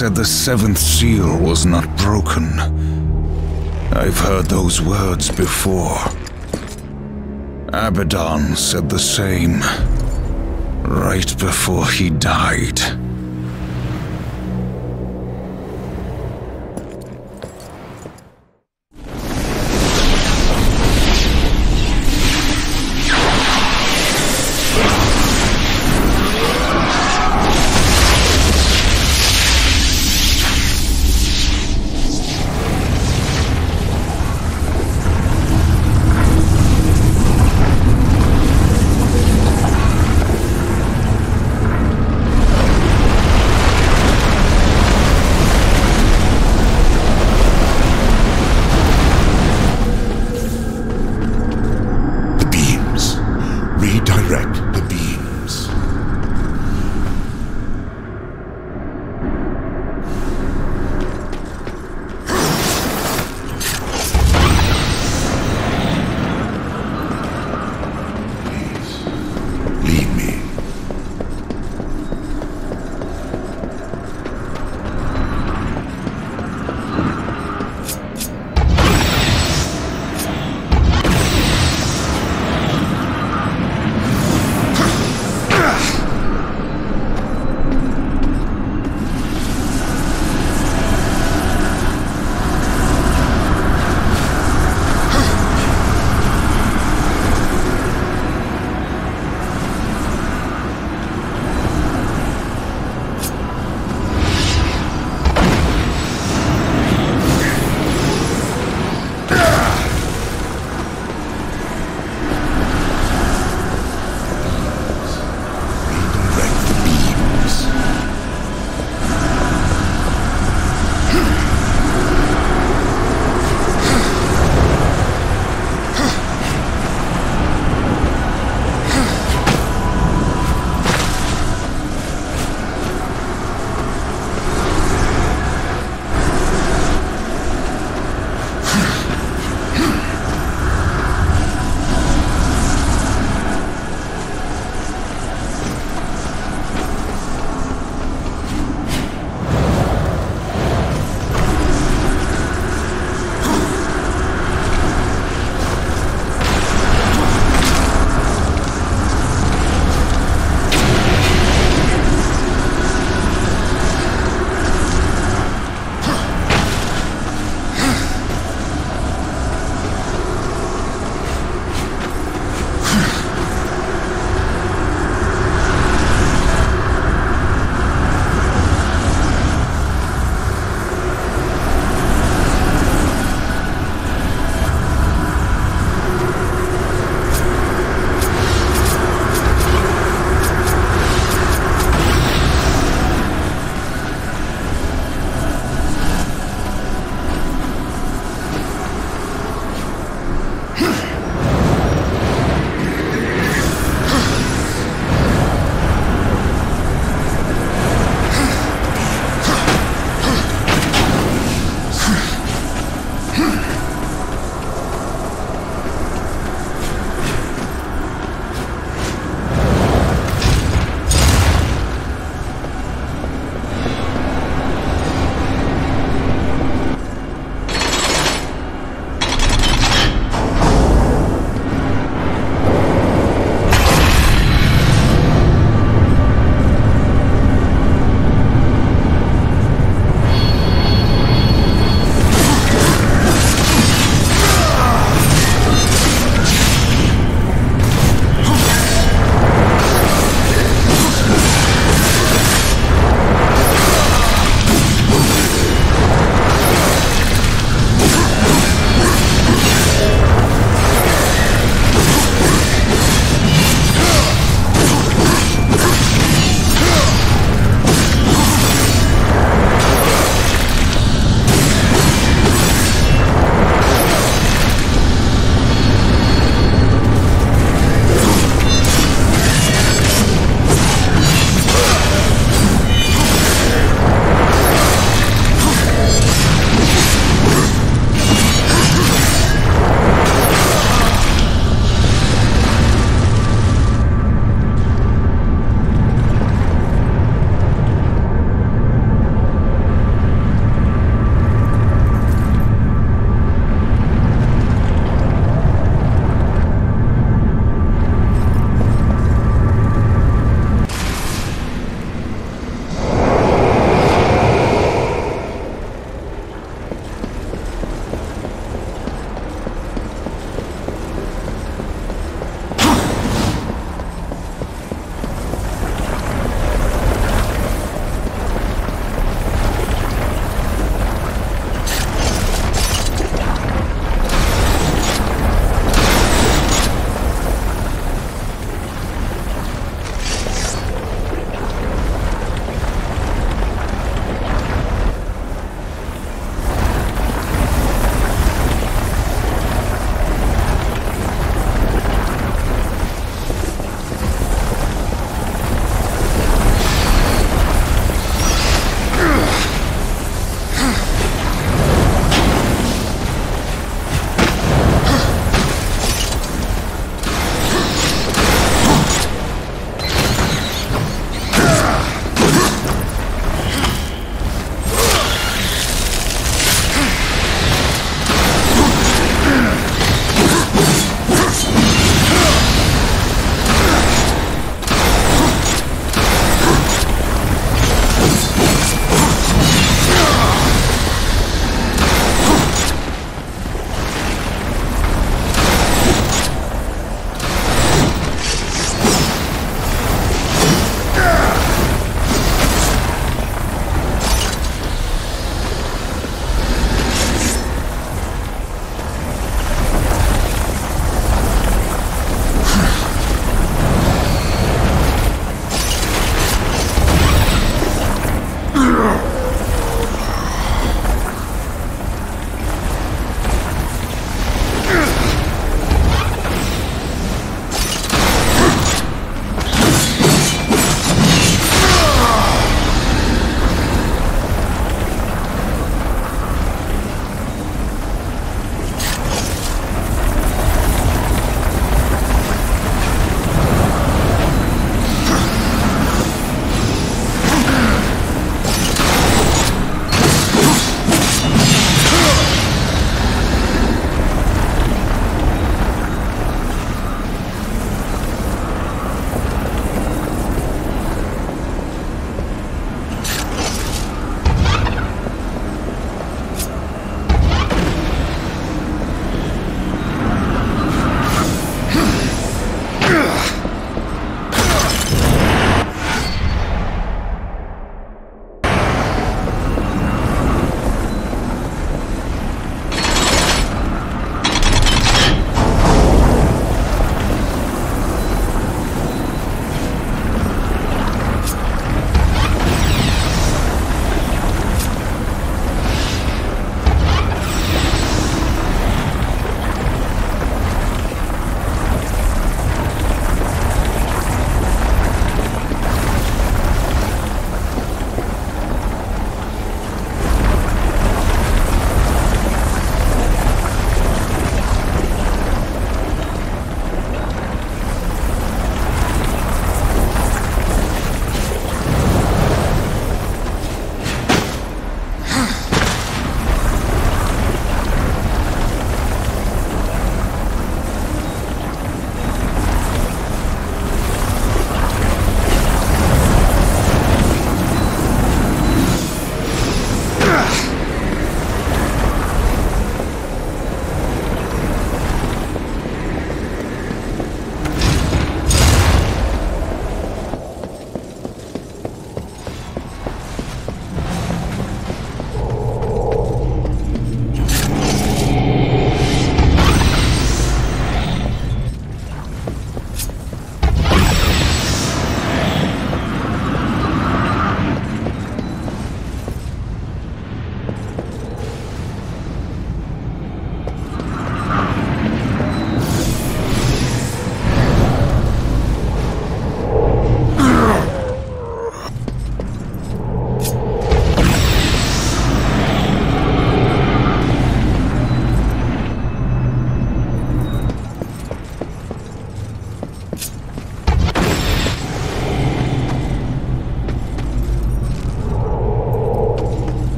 said the seventh seal was not broken. I've heard those words before. Abaddon said the same. Right before he died.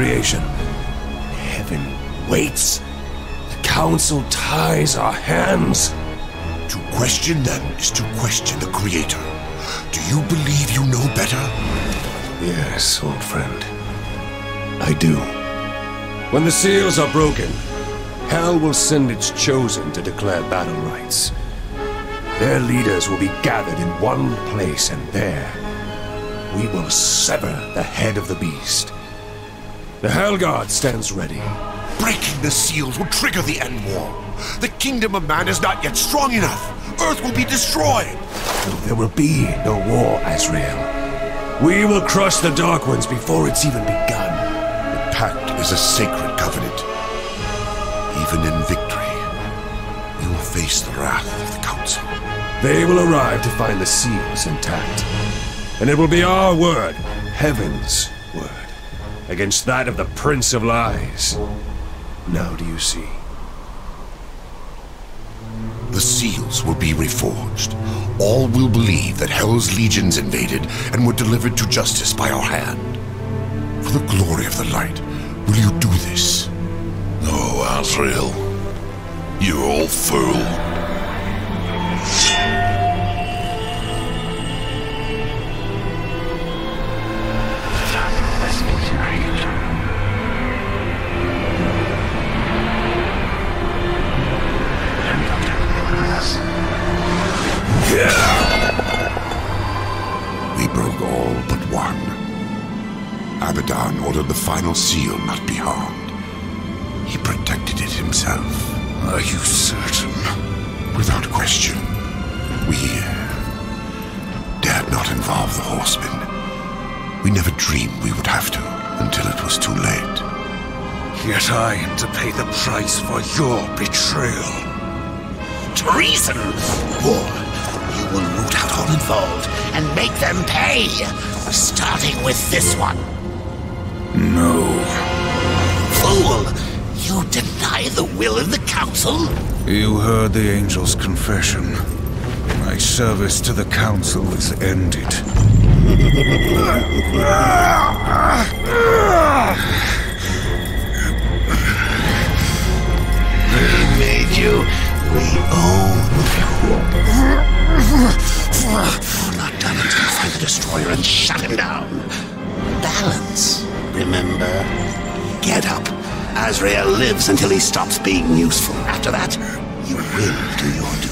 Creation. Heaven waits. The Council ties our hands. To question them is to question the Creator. Do you believe you know better? Yes, old friend. I do. When the seals are broken, Hell will send its chosen to declare battle rights. Their leaders will be gathered in one place, and there we will sever the head of the beast. The Hellguard stands ready. Breaking the seals will trigger the end war. The kingdom of man is not yet strong enough. Earth will be destroyed. There will be no war, Azrael. We will crush the Dark Ones before it's even begun. The pact is a sacred covenant. Even in victory, we will face the wrath of the Council. They will arrive to find the seals intact. And it will be our word, Heaven's word, against that of the Prince of Lies. Now do you see? The seals will be reforged. All will believe that Hell's legions invaded and were delivered to justice by our hand. For the glory of the light, will you do this? Oh, Azrael. You old fool. Abaddon ordered the final seal not be harmed. He protected it himself. Are you certain? Without question. We uh, dared not involve the horsemen. We never dreamed we would have to until it was too late. Yet I am to pay the price for your betrayal. Treason! War. You will root out all involved and make them pay. Starting with this one. No. Fool! You deny the will of the Council? You heard the angel's confession. My service to the council is ended. We made you. We own you. Not done until we find the destroyer and shut him down. Balance, remember? Get up. Azrael lives until he stops being useful. After that, you will do your duty.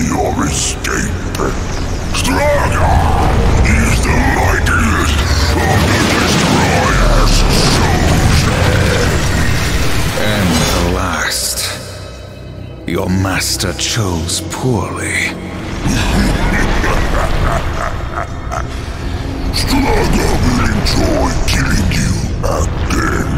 your escape. Straga is the mightiest of the Destroyer's soldiers. And the last. Your master chose poorly. Straga will enjoy killing you again.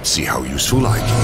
Let's see how useful I can